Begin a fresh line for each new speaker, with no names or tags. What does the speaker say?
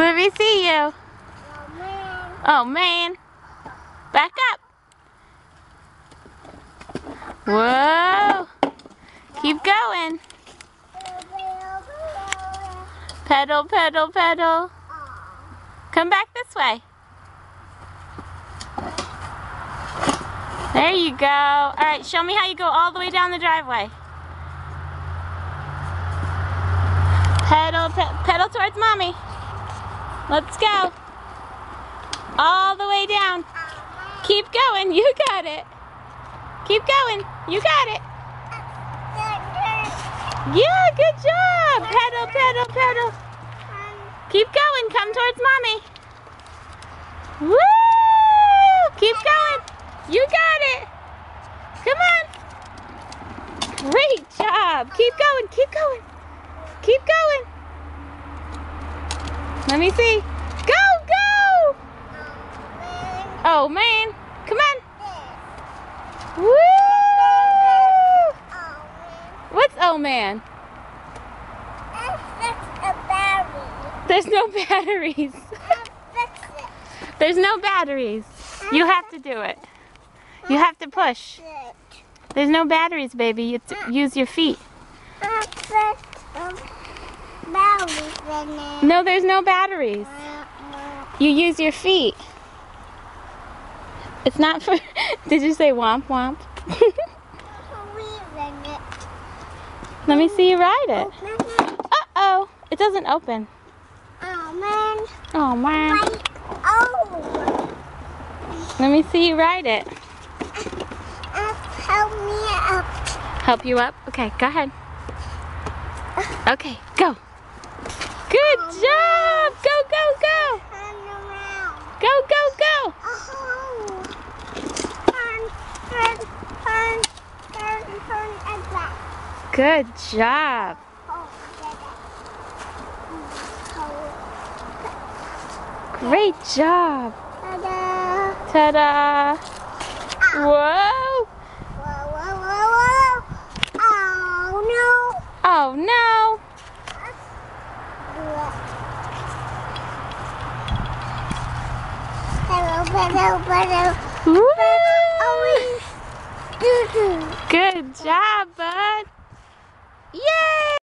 Let me see you.
Oh man.
Oh man. Back up. Whoa. Keep going. Pedal, pedal, pedal. Come back this way. There you go. All right, show me how you go all the way down the driveway. Pedal, pe- pedal towards mommy. Let's go. All the way down. Keep going. You got it. Keep going. You got it. Yeah, good job. Pedal, pedal, pedal. Keep going. Come towards mommy. Woo! Keep going. You got it. Come on. Great job. Keep going. Keep going. Keep going. Let me see. Go, go. Oh, man. Come on. Woo! What's oh, man? There's no batteries. There's no batteries. You have to do it. You have to push. There's no batteries, baby. You use your feet. No, there's no batteries. You use your feet. It's not for. Did you say womp womp? Let me see you ride it. Uh oh. It doesn't open.
Oh man.
Oh, man.
Oh.
Let me see you ride it.
Help me up.
Help you up? Okay, go ahead. Okay, go. Good job. Go, go, go. Go, go, go. Good job. Great job.
Ta-da.
Ta-da. Whoa.
Whoa, whoa, whoa, whoa. Oh,
no.
Oh, no.
Good job, bud.